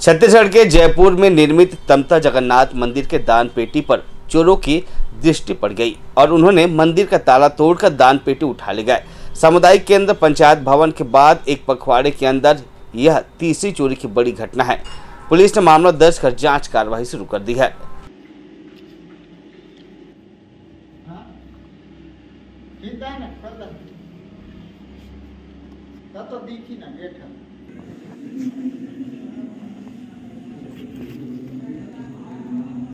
छत्तीसगढ़ के जयपुर में निर्मित तमता जगन्नाथ मंदिर के दान पेटी पर चोरों की दृष्टि पड़ गई और उन्होंने मंदिर का ताला तोड़कर दान पेटी उठा ले गए। सामुदायिक केंद्र पंचायत भवन के बाद एक पखवाड़े के अंदर यह तीसरी चोरी की बड़ी घटना है। पुलिस ने मामला दर्ज कर जाँच कार्रवाई शुरू कर दी है। हाँ?